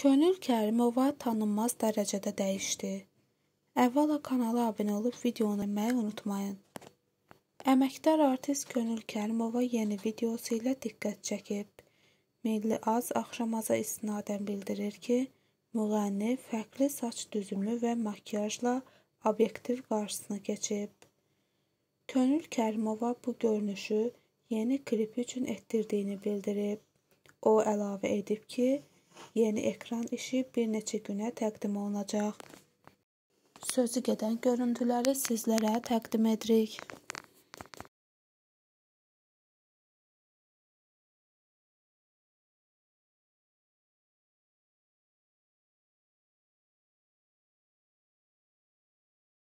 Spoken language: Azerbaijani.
Könül Kərimova tanınmaz dərəcədə dəyişdi. Əvvəla kanala abunə olub videonu beğenməyi unutmayın. Əməkdar artist Könül Kərimova yeni videosu ilə diqqət çəkib. Milli Az Axşamaza istinadən bildirir ki, müğənni fərqli saç düzümü və makiyajla obyektiv qarşısına keçib. Könül Kərimova bu görünüşü yeni klipi üçün etdirdiyini bildirib. O əlavə edib ki, Yeni ekran işi bir neçə günə təqdim olunacaq. Sözü gedən görüntüləri sizlərə təqdim edirik.